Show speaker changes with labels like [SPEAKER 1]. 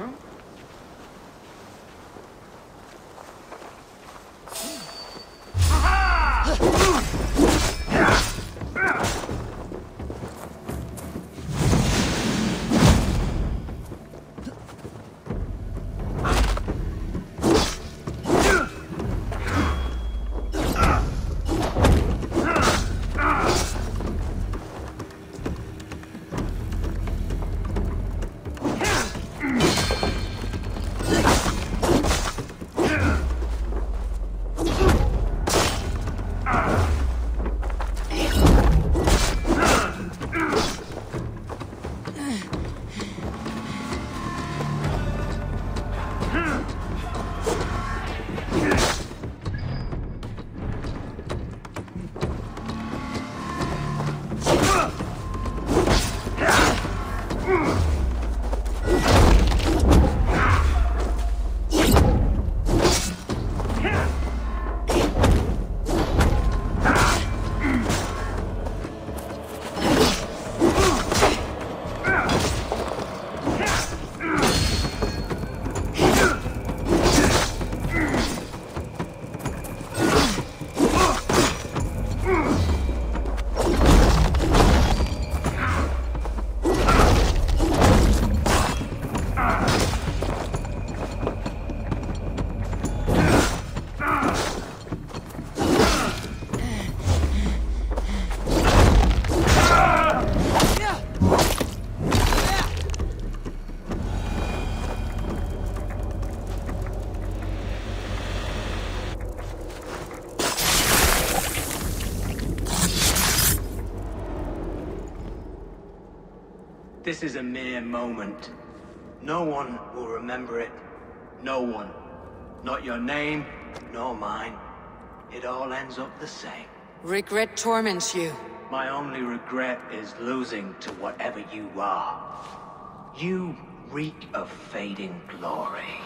[SPEAKER 1] -hmm. This is a mere moment. No one will remember it. No one. Not your name, nor mine. It all ends up the same.
[SPEAKER 2] Regret torments you.
[SPEAKER 1] My only regret is losing to whatever you are. You reek of fading glory.